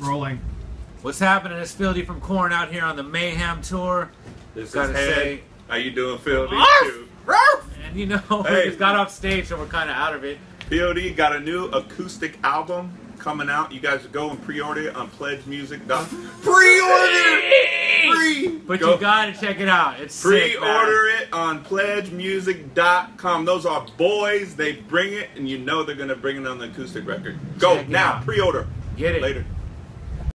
Rolling. What's happening? It's Fieldy from Korn out here on the Mayhem tour. This Gotta is hey, say- How you doing, Phil? Arf! And you know, Hey. we just got off stage, and we're kind of out of it. POD got a new acoustic album coming out. You guys go and pre-order it on PledgeMusic.com. Pre-order! Free! But Go you gotta check it out. It's. Pre-order it on pledgemusic.com. Those are boys. They bring it, and you know they're gonna bring it on the acoustic record. Go now. Pre-order. Get it. Later.